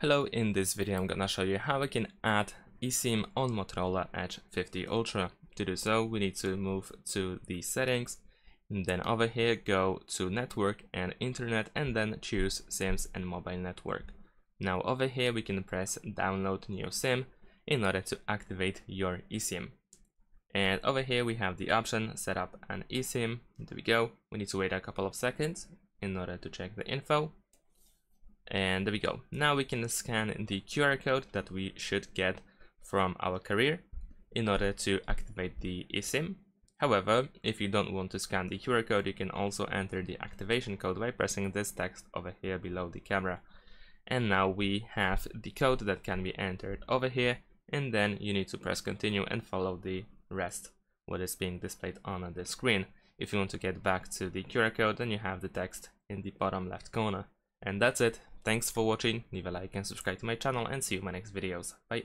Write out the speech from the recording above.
Hello, in this video I'm gonna show you how we can add eSIM on Motorola Edge 50 Ultra. To do so, we need to move to the settings, and then over here go to network and internet and then choose SIMs and mobile network. Now over here we can press download new SIM in order to activate your eSIM. And over here we have the option set up an eSIM. There we go. We need to wait a couple of seconds in order to check the info. And there we go. Now we can scan the QR code that we should get from our carrier in order to activate the eSIM. However, if you don't want to scan the QR code, you can also enter the activation code by pressing this text over here below the camera. And now we have the code that can be entered over here, and then you need to press continue and follow the rest, what is being displayed on the screen. If you want to get back to the QR code, then you have the text in the bottom left corner. And that's it. Thanks for watching, leave a like and subscribe to my channel and see you in my next videos. Bye!